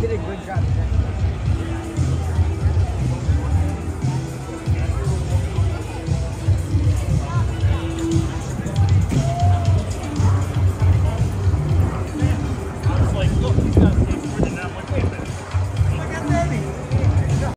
did a good job.